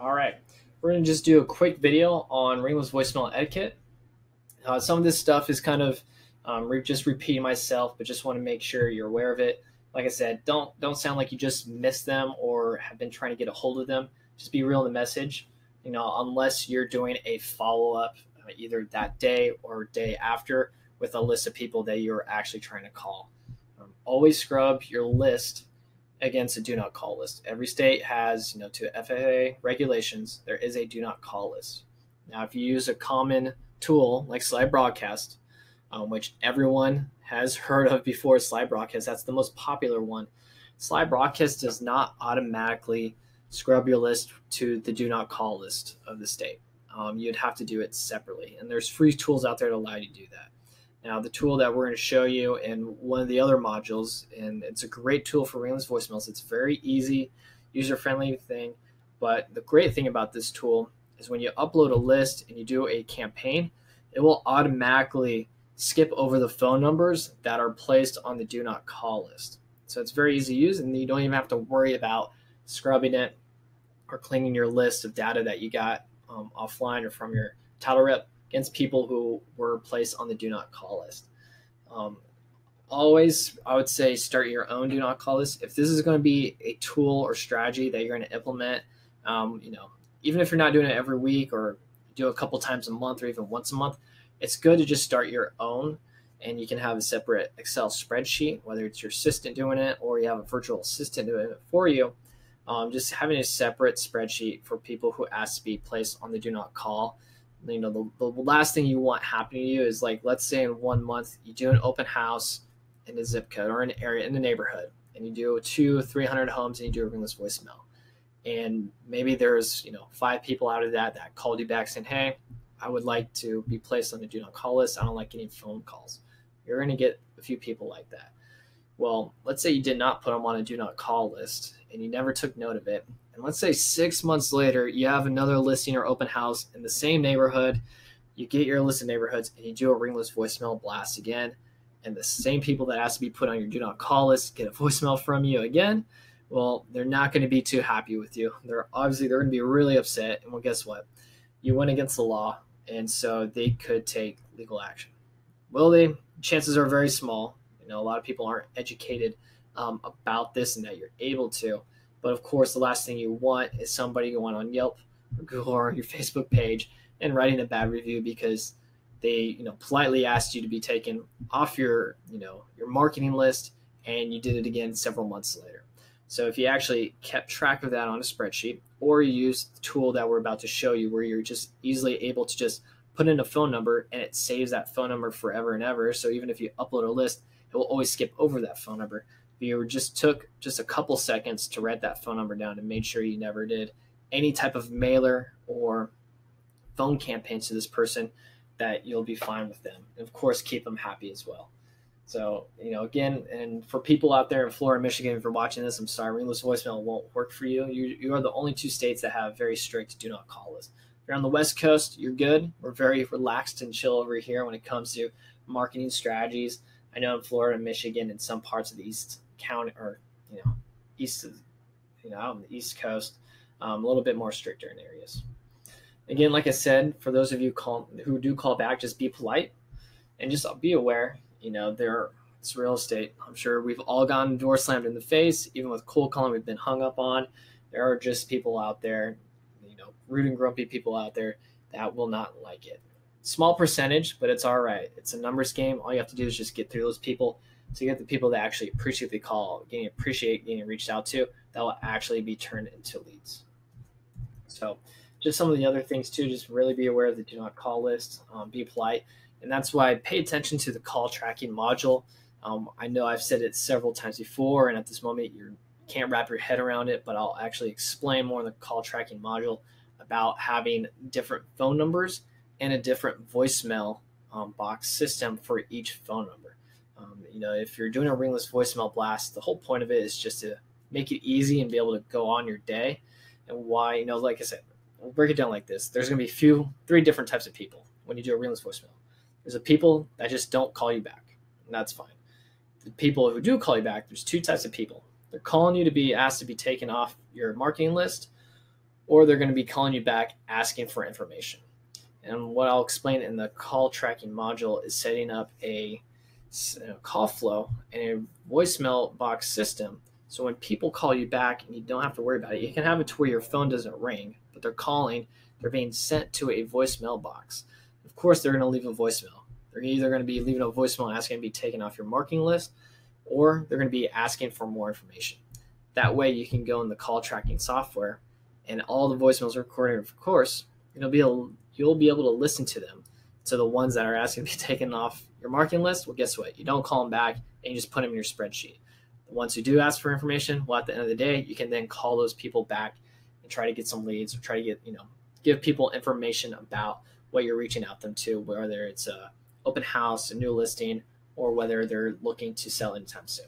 All right, we're going to just do a quick video on ringless voicemail etiquette. Uh, some of this stuff is kind of um, re- just repeating myself, but just want to make sure you're aware of it. Like I said, don't don't sound like you just missed them or have been trying to get a hold of them. Just be real in the message. You know, unless you're doing a follow up uh, either that day or day after with a list of people that you're actually trying to call. Um, always scrub your list against a do not call list. Every state has, you know, to FAA regulations, there is a do not call list. Now, if you use a common tool like Slybroadcast, um, which everyone has heard of before, Slybroadcast, that's the most popular one. Slybroadcast does not automatically scrub your list to the do not call list of the state. Um, you'd have to do it separately, and there's free tools out there to allow you to do that. Now, the tool that we're going to show you in one of the other modules, and it's a great tool for ringless voicemails. It's very easy, user-friendly thing. But the great thing about this tool is when you upload a list and you do a campaign, it will automatically skip over the phone numbers that are placed on the do not call list. So it's very easy to use, and you don't even have to worry about scrubbing it or cleaning your list of data that you got um, offline or from your title rep against people who were placed on the do not call list. Um, always, I would say start your own do not call list. If this is going to be a tool or strategy that you're going to implement, um, you know, even if you're not doing it every week or do a couple times a month or even once a month, it's good to just start your own and you can have a separate Excel spreadsheet, whether it's your assistant doing it or you have a virtual assistant doing it for you. Um, just having a separate spreadsheet for people who ask to be placed on the do not call you know the, the last thing you want happening to you is like let's say in one month you do an open house in a zip code or an area in the neighborhood and you do two 300 homes and you do a ringless voicemail. And maybe there's you know five people out of that that called you back saying hey i would like to be placed on the do not call list. I don't like getting phone calls. You're going to get a few people like that. Well let's say you did not put them on a do not call list and you never took note of it and let's say six months later, you have another listing or open house in the same neighborhood. You get your list of neighborhoods and you do a ringless voicemail blast again. And the same people that asked to be put on your do not call list get a voicemail from you again. Well, they're not going to be too happy with you. They're obviously they're going to be really upset. And well, guess what? You went against the law, and so they could take legal action. Will they? Chances are very small. You know, a lot of people aren't educated um, about this, and that you're able to. But of course, the last thing you want is somebody going on Yelp or Google or your Facebook page and writing a bad review because they, you know, politely asked you to be taken off your, you know, your marketing list and you did it again several months later. So if you actually kept track of that on a spreadsheet or you use the tool that we're about to show you where you're just easily able to just put in a phone number and it saves that phone number forever and ever. So even if you upload a list, it will always skip over that phone number you just took just a couple seconds to write that phone number down and made sure you never did any type of mailer or phone campaigns to this person, that you'll be fine with them. And of course, keep them happy as well. So, you know, again, and for people out there in Florida, Michigan, if you're watching this, I'm sorry, ringless voicemail won't work for you. You, you are the only two states that have very strict do not call lists. If you're on the West Coast, you're good. We're very relaxed and chill over here when it comes to marketing strategies. I know in Florida, Michigan, and some parts of the East county or you know east of you know out on the east coast um, a little bit more stricter in areas. Again like i said for those of you call, who do call back just be polite and just be aware you know there it's real estate. I'm sure we've all gotten door slammed in the face even with cold calling we've been hung up on. There are just people out there you know rude and grumpy people out there that will not like it. Small percentage but it's all right. It's a numbers game. All you have to do is just get through those people to get the people that actually appreciate the call, getting appreciate getting reached out to, that will actually be turned into leads. So, just some of the other things too. Just really be aware of the do not call list. Um, be polite, and that's why pay attention to the call tracking module. Um, I know I've said it several times before, and at this moment you can't wrap your head around it, but I'll actually explain more in the call tracking module about having different phone numbers and a different voicemail um, box system for each phone number. You know, if you're doing a ringless voicemail blast, the whole point of it is just to make it easy and be able to go on your day. And why, you know, like I said, we'll break it down like this. There's going to be few, three different types of people when you do a ringless voicemail. There's the people that just don't call you back, and that's fine. The people who do call you back, there's two types of people. They're calling you to be asked to be taken off your marketing list, or they're going to be calling you back asking for information. And what I'll explain in the call tracking module is setting up a Uh, call flow and a voicemail box system. So when people call you back and you don't have to worry about it, you can have it to where your phone doesn't ring, but they're calling, they're being sent to a voicemail box. Of course, they're going to leave a voicemail. They're either going to be leaving a voicemail asking to be taken off your marketing list, or they're going to be asking for more information. That way, you can go in the call tracking software, and all the voicemails are recorded. Of course, it'll be a, you'll be able to listen to them. So the ones that are asking to be taken off your marketing list, well, guess what? You don't call them back, and you just put them in your spreadsheet. Ones who do ask for information, well, at the end of the day, you can then call those people back and try to get some leads, or try to get you know give people information about what you're reaching out them to, whether it's a open house, a new listing, or whether they're looking to sell anytime soon.